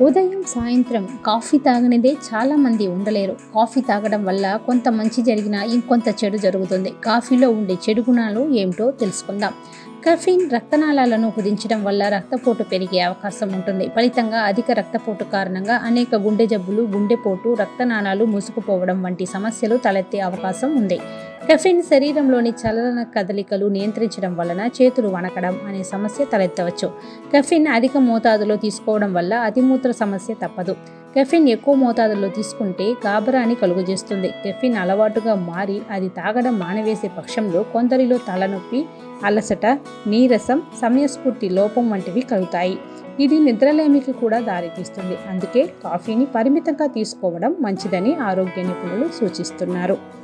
ఉదయం సాయంత్రం కాఫీ తాగనిదే చాలామంది ఉండలేరు. కాఫీ తాగడం వల్ల కొంత మంచి జరిగినా ఇంకొంత చెడు జరుగుతుంది. కాఫీలో ఉండే చెడు గుణాలు ఏమిటో తెలుసుకుందాం. కెఫీన్ రక్తనాళాలను కుదించడం వల్ల రక్తపోటు పెరిగే అవకాశం ఉంటుంది. ఫలితంగా అధిక రక్తపోటు కారణంగా అనేక గుండె జబ్బులు గుండెపోటు రక్తనాళాలు మూసుకుపోవడం వంటి సమస్యలు తలెత్తే అవకాశం ఉంది. కెఫిన్ శరీరంలోని చలన కదలికలు నియంత్రించడం వలన చేతులు వణకడం అనే సమస్య తలెత్తవచ్చు. కెఫిన్ అధిక మోతాదులో తీసుకోవడం వల్ల అతిమూత్ర సమస్య తప్పదు. కెఫిన్ ఎక్కువ మోతాదులో తీసుకుంటే గాబరాని కలుగజేస్తుంది. కెఫిన్ అలవాటుగా మారి అది తాగడం మానవేసే పక్షంలో కొందరిలో తలనొప్పి అలసట నీరసం సమయస్ఫూర్తి లోపం వంటివి కలుగుతాయి. ఇది నిద్రలేమికి కూడా దారితీస్తుంది. అందుకే కాఫీని పరిమితంగా తీసుకోవడం మంచిదని ఆరోగ్య నిపుణులు సూచిస్తున్నారు.